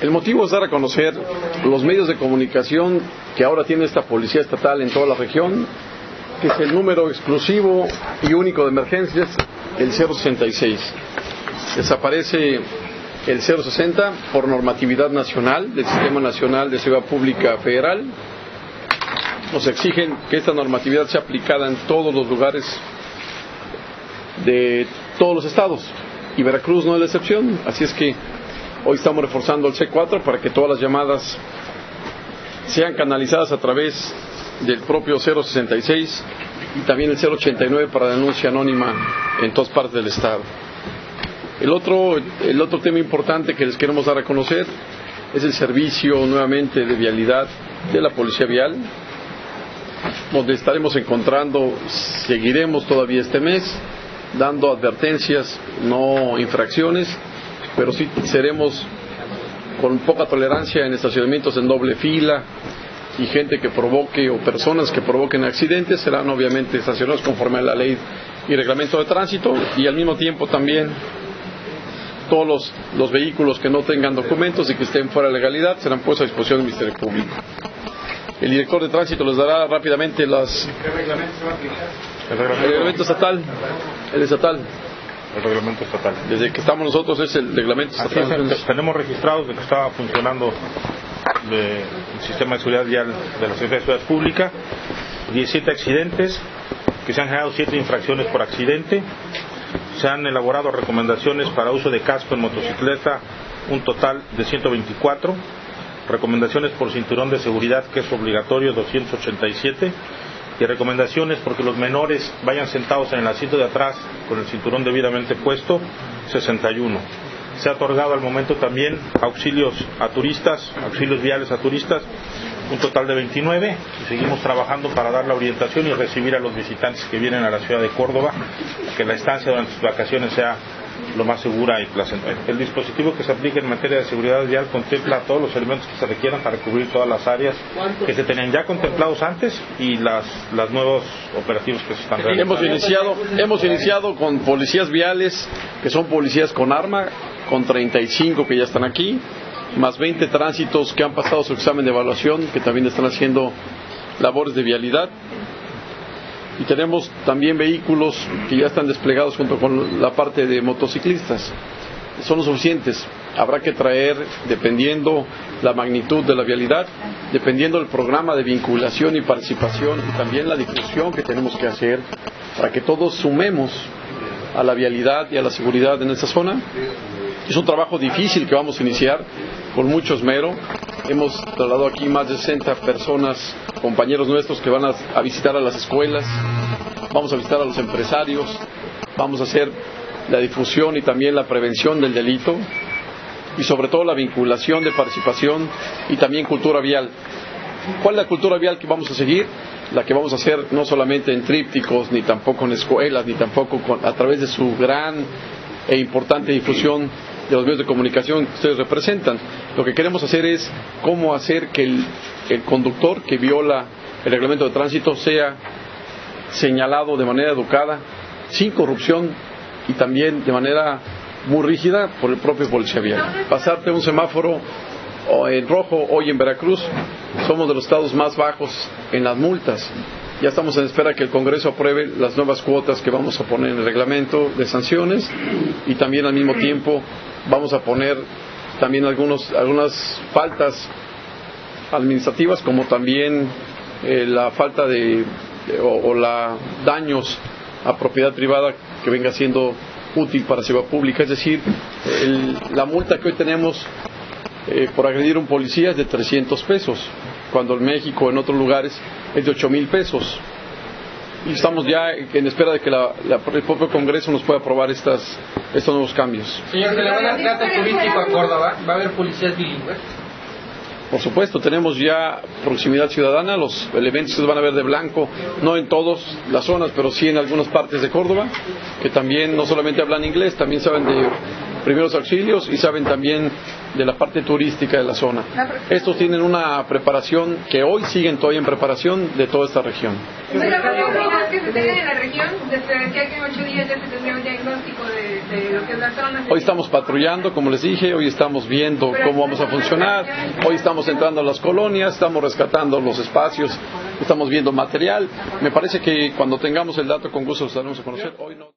El motivo es dar a conocer los medios de comunicación que ahora tiene esta policía estatal en toda la región, que es el número exclusivo y único de emergencias, el 066. Desaparece el 060 por normatividad nacional del Sistema Nacional de Seguridad Pública Federal. Nos exigen que esta normatividad sea aplicada en todos los lugares de todos los estados y Veracruz no es la excepción. Así es que hoy estamos reforzando el C4 para que todas las llamadas sean canalizadas a través del propio 066 y también el 089 para denuncia anónima en todas partes del estado. El otro, el otro tema importante que les queremos dar a conocer es el servicio nuevamente de vialidad de la Policía Vial, donde estaremos encontrando, seguiremos todavía este mes, dando advertencias, no infracciones, pero sí seremos con poca tolerancia en estacionamientos en doble fila y gente que provoque o personas que provoquen accidentes serán obviamente estacionados conforme a la ley y reglamento de tránsito y al mismo tiempo también todos los, los vehículos que no tengan documentos y que estén fuera de legalidad serán puestos a disposición del Ministerio Público. El director de tránsito les dará rápidamente las... ¿Qué reglamento se va a aplicar? El reglamento estatal. El estatal. El reglamento estatal. Desde que estamos nosotros es el reglamento Así es, estatal. te- tenemos registrados de que estaba funcionando de- el sistema de seguridad vial de la Secretaría de Seguridad Pública, 17 accidentes, que se han generado 7 infracciones por accidente, se han elaborado recomendaciones para uso de casco en motocicleta, un total de 124, recomendaciones por cinturón de seguridad que es obligatorio 287 y recomendaciones porque los menores vayan sentados en el asiento de atrás con el cinturón debidamente puesto 61. Se ha otorgado al momento también auxilios a turistas, auxilios viales a turistas, un total de 29 y seguimos trabajando para dar la orientación y recibir a los visitantes que vienen a la ciudad de Córdoba, que la estancia durante sus vacaciones sea lo más segura y placentera. El dispositivo que se aplica en materia de seguridad vial contempla todos los elementos que se requieran para cubrir todas las áreas que se tenían ya contemplados antes y las, las nuevos operativos que se están realizando. Hemos iniciado, hemos iniciado con policías viales, que son policías con arma, con 35 que ya están aquí, más 20 tránsitos que han pasado su examen de evaluación, que también están haciendo labores de vialidad. Y tenemos también vehículos que ya están desplegados junto con la parte de motociclistas. Son los suficientes. Habrá que traer, dependiendo la magnitud de la vialidad, dependiendo del programa de vinculación y participación y también la difusión que tenemos que hacer para que todos sumemos a la vialidad y a la seguridad en esta zona. Es un trabajo difícil que vamos a iniciar con mucho esmero. Hemos trasladado aquí más de 60 personas, compañeros nuestros que van a, visitar a las escuelas, vamos a visitar a los empresarios, vamos a hacer la difusión y también la prevención del delito y sobre todo la vinculación de participación y también cultura vial. ¿Cuál es la cultura vial que vamos a seguir? La que vamos a hacer no solamente en trípticos, ni tampoco en escuelas, ni tampoco con- a través de su gran e importante difusión de los medios de comunicación que ustedes representan. Lo que queremos hacer es cómo hacer que el, el conductor que viola el reglamento de tránsito sea señalado de manera educada, sin corrupción y también de manera muy rígida por el propio policía vial. Pasarte un semáforo en rojo hoy en Veracruz, somos de los estados más bajos en las multas. Ya estamos en espera que el Congreso apruebe las nuevas cuotas que vamos a poner en el reglamento de sanciones y también al mismo tiempo vamos a poner también algunos, algunas faltas administrativas como también eh, la falta de, de- o, o la daños a propiedad privada que venga siendo útil para seguridad pública, es decir, el- la multa que hoy tenemos eh, por agredir a un policía es de 300 pesos, cuando en México en otros lugares es de 8 mil pesos. Y estamos ya en espera de que la- la- el propio Congreso nos pueda aprobar estas, estos nuevos cambios. Señor, se le va a dar trato turístico a Córdoba. Va a haber policías bilingües. Por supuesto, tenemos ya proximidad ciudadana, los elementos se van a ver de blanco, no en todas las zonas, pero sí en algunas partes de Córdoba, que también no solamente hablan inglés, también saben de primeros auxilios y saben también de la parte turística de la zona. Estos tienen una preparación que hoy siguen todavía en preparación de toda esta región. Pero ¿cómo que se tiene en la región? Desde que en ocho días ya se tendría un diagnóstico de, de lo que es la zona. Hoy estamos patrullando, como les dije, hoy estamos viendo cómo vamos a funcionar, hoy estamos entrando a las colonias, estamos rescatando los espacios, estamos viendo material. Me parece que cuando tengamos el dato con gusto los daremos a conocer. Hoy no.